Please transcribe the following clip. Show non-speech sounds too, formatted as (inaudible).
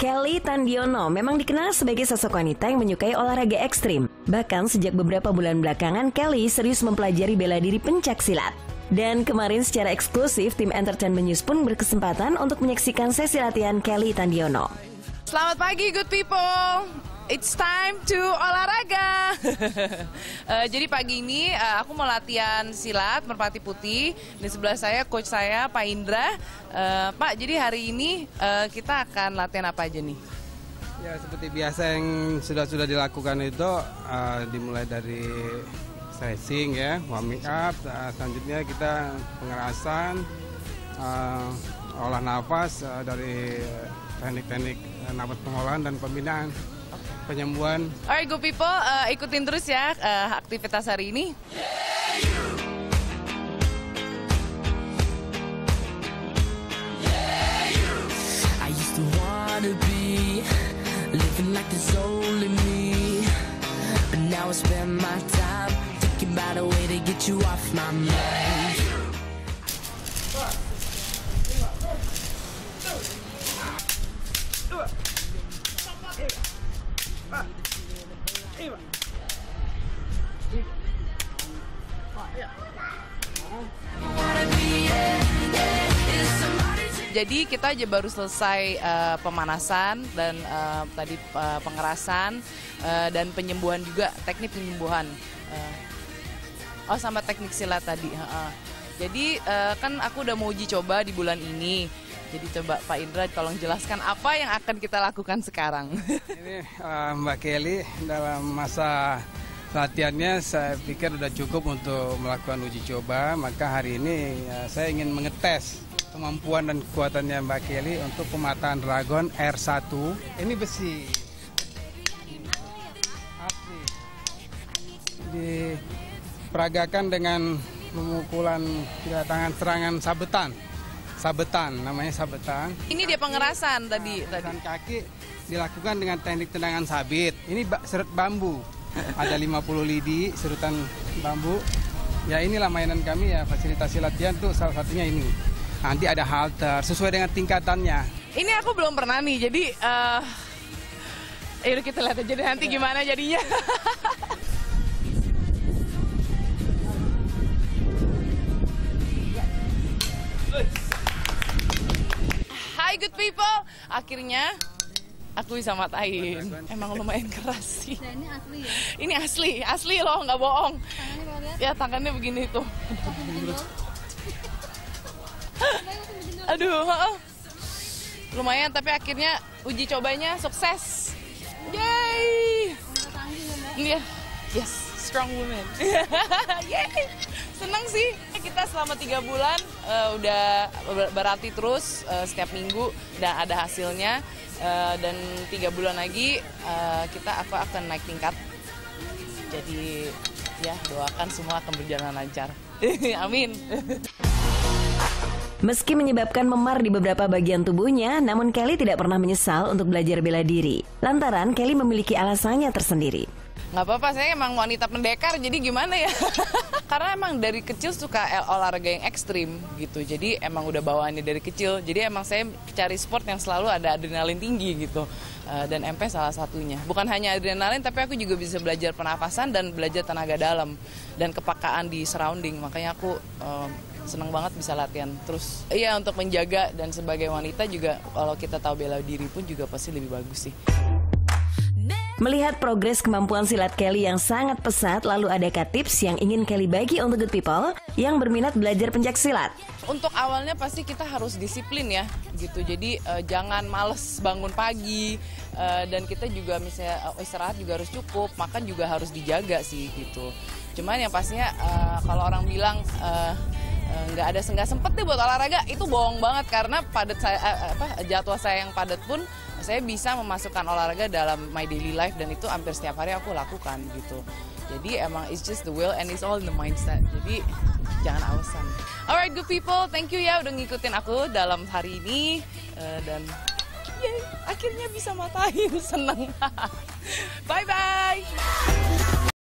Kelly Tandiono memang dikenal sebagai sosok wanita yang menyukai olahraga ekstrim. Bahkan sejak beberapa bulan belakangan, Kelly serius mempelajari bela diri pencak silat. Dan kemarin secara eksklusif, tim Entertainment News pun berkesempatan untuk menyaksikan sesi latihan Kelly Tandiono. Selamat pagi, good people. It's time to olahraga. uh, (laughs) jadi pagi ini uh, aku mau latihan silat merpati putih. Di sebelah saya coach saya Pak Indra. Uh, Pak, jadi hari ini uh, kita akan latihan apa aja nih? Ya seperti biasa yang sudah sudah dilakukan itu uh, dimulai dari stretching ya, warming up. Uh, selanjutnya kita pengerasan, uh, olah nafas uh, dari teknik-teknik nafas pengolahan dan pembinaan penyembuhan. Alright, go people, uh, ikutin terus ya uh, aktivitas hari ini. I used to wanna be living like there's only me. But now I spend my time thinking about a way to get you off my mind. Jadi kita aja baru selesai uh, pemanasan dan uh, tadi uh, pengerasan uh, dan penyembuhan juga teknik penyembuhan. Uh, oh sama teknik silat tadi. Uh. Jadi uh, kan aku udah mau uji coba di bulan ini. Jadi coba Pak Indra tolong jelaskan apa yang akan kita lakukan sekarang. Ini uh, Mbak Kelly dalam masa latihannya saya pikir sudah cukup untuk melakukan uji coba. Maka hari ini uh, saya ingin mengetes kemampuan dan kekuatannya Mbak Kelly untuk pemataan dragon R1. Ini besi. Asli. Diperagakan dengan pemukulan tangan serangan sabetan. Sabetan, namanya sabetan. Ini dia pengerasan tadi. Tadi. kaki dilakukan dengan teknik tendangan sabit. Ini serut bambu. Ada 50 lidi, serutan bambu. Ya inilah mainan kami ya, fasilitasi latihan tuh salah satunya ini nanti ada halter sesuai dengan tingkatannya. Ini aku belum pernah nih, jadi uh, yaudah kita lihat aja deh nanti ya. gimana jadinya. (laughs) Hai good people, akhirnya aku bisa matain. Emang lumayan keras sih. Nah, ini asli ya? Ini asli, asli loh, nggak bohong. Ya tangannya begini tuh. Aduh, lumayan tapi akhirnya uji cobanya sukses. Yay! Iya, yes, strong woman. (laughs) Yay! Senang sih. Kita selama tiga bulan uh, udah berarti terus uh, setiap minggu dan ada hasilnya. Uh, dan tiga bulan lagi uh, kita aku akan naik tingkat. Jadi ya doakan semua akan berjalan lancar. (laughs) Amin. Meski menyebabkan memar di beberapa bagian tubuhnya, namun Kelly tidak pernah menyesal untuk belajar bela diri. Lantaran Kelly memiliki alasannya tersendiri. Nggak apa-apa, saya emang wanita pendekar, jadi gimana ya? (laughs) Karena emang dari kecil suka olahraga yang ekstrim gitu, jadi emang udah bawaannya dari kecil. Jadi emang saya cari sport yang selalu ada adrenalin tinggi gitu. Uh, dan MP salah satunya. Bukan hanya adrenalin, tapi aku juga bisa belajar pernafasan dan belajar tenaga dalam dan kepakaan di surrounding. Makanya aku uh, senang banget bisa latihan terus. Iya untuk menjaga dan sebagai wanita juga kalau kita tahu bela diri pun juga pasti lebih bagus sih. Melihat progres kemampuan silat Kelly yang sangat pesat, lalu adakah tips yang ingin Kelly bagi untuk good people yang berminat belajar pencak silat? Untuk awalnya pasti kita harus disiplin ya, gitu. Jadi uh, jangan males bangun pagi uh, dan kita juga misalnya uh, istirahat juga harus cukup, makan juga harus dijaga sih gitu. Cuman yang pastinya uh, kalau orang bilang uh, nggak ada nggak sempet nih buat olahraga itu bohong banget karena padat saya apa jadwal saya yang padat pun saya bisa memasukkan olahraga dalam my daily life dan itu hampir setiap hari aku lakukan gitu. Jadi emang it's just the will and it's all in the mindset. Jadi jangan alasan. Alright good people. Thank you ya udah ngikutin aku dalam hari ini. Uh, dan yay, akhirnya bisa matain. (laughs) Seneng. Bye bye